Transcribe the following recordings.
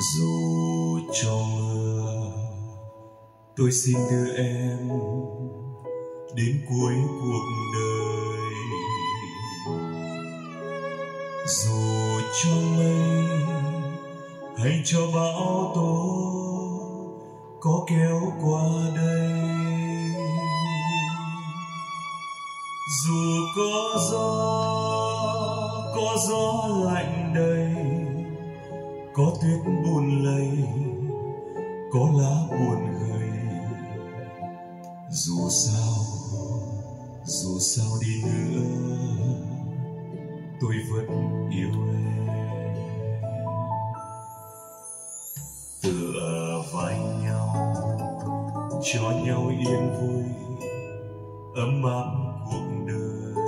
dù cho mưa, tôi xin đưa em đến cuối cuộc đời. Dù cho mây hay cho bão tố có kéo qua đây. Dù có gió có gió lạnh đầy có tuyết buồn lầy, có lá buồn gầy. Dù sao dù sao đi nữa, tôi vẫn yêu em. Tựa vai nhau, cho nhau yên vui, ấm áp cuộc đời.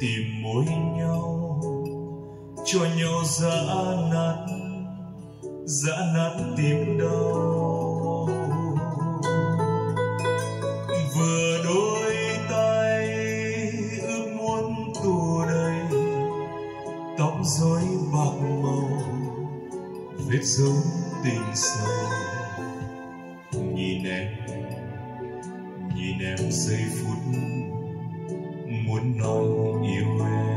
Tìm mối nhau cho nhau dã nát dã nát tim đau. Vừa đôi tay ước muốn tù đầy, tóc rối bạc màu, vết dấu tình sâu. Nhìn em nhìn em giây phút muốn nói yêu em.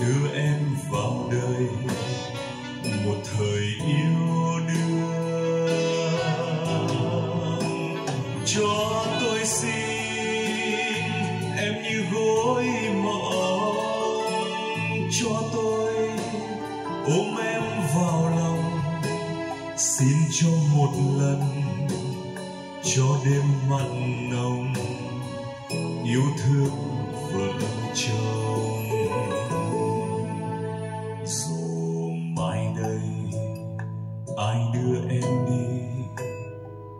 Đưa em vào đời. Một thời yêu đương. Cho tôi xin em như gối mộng cho tôi ôm em vào lòng. Xin cho một lần. Cho đêm mặn nồng. Yêu thương vợ chồng. Mai đây, ai đưa em đi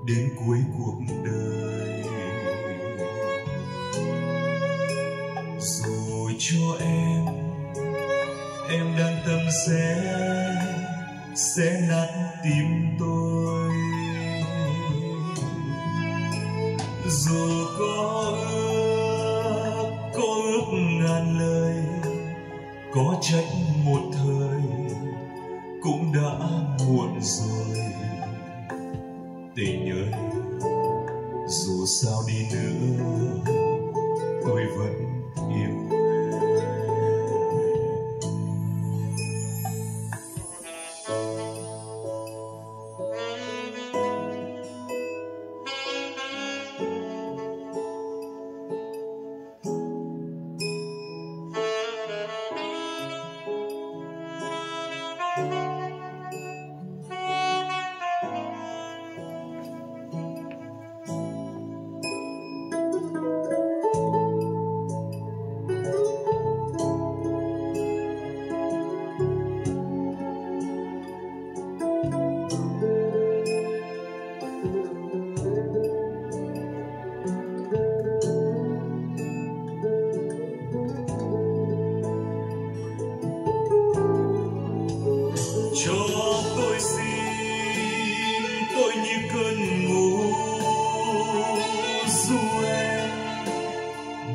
đến cuối cuộc đời? Dù cho em em đang tâm sẽ sẽ nát tim tôi. Dù có ước có ước ngàn lời, có trách một tình ơi. Dù sao đi nữa tôi vẫn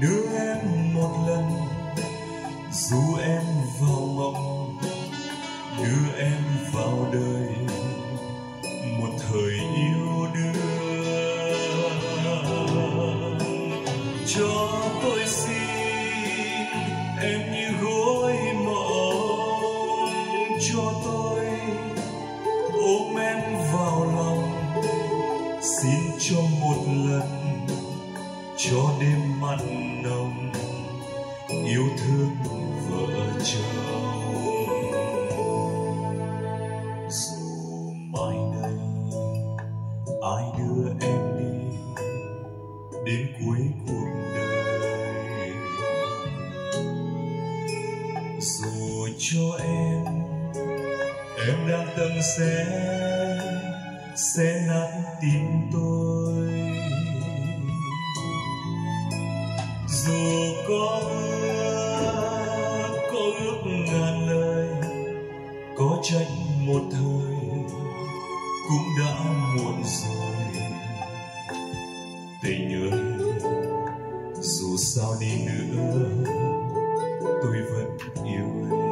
đưa em một lần, dù em vào mộng đưa em vào đời, một thời yêu đương. Cho tôi xin em như gối mộng, cho tôi ôm em vào lòng. Xin cho một lần cho đêm mặn nồng, yêu thương vợ chồng. Dù mai đây ai đưa em đi, đến cuối cuộc đời. Dù cho em em đang tâm sẽ sẽ nát tim tôi. Dù có mưa, có ước ngàn lời có tranh một thời cũng đã muộn rồi. Tình ơi dù sao đi nữa tôi vẫn yêu em.